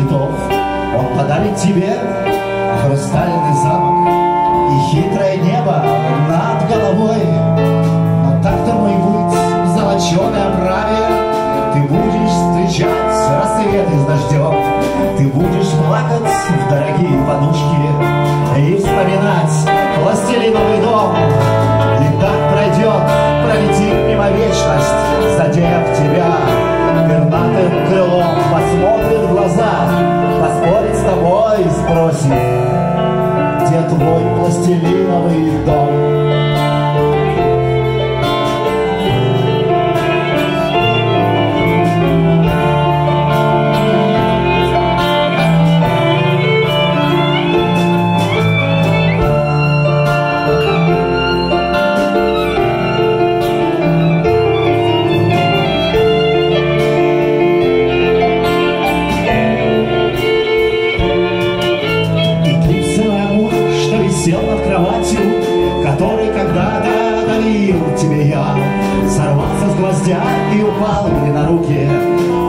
цветов. Он подарит тебе хрустальный замок и хитрое небо над головой. Но так тому и быть в золоченой оправе ты будешь встречать рассветы с дождем. Ты будешь плакать в дорогие подушки и вспоминать пластилиновый дом. И так пройдет, пролетит мимо вечность, задев тебя пернатым крылом, посмотрит в глаза, поспорит с тобой и спросит, где твой пластилиновый дом? Кроватью, который когда-то дарил тебе я. Сорвался с гвоздя и упал мне на руки.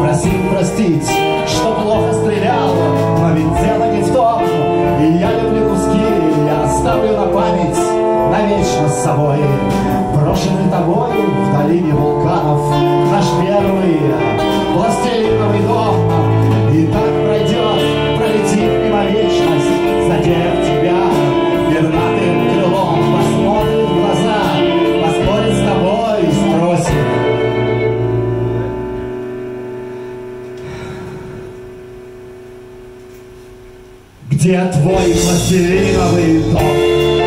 Просил простить, что плохо стрелял, но ведь дело не в том. И я люблю куски, я оставлю на память навечно с собой. Брошенный тобою в долине вулканов наш первый пластилиновый дом. И так Где твой пластилиновый дом?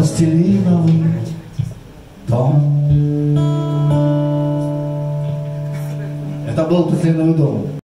Пластилиновый дом? Это был пластилиновый дом.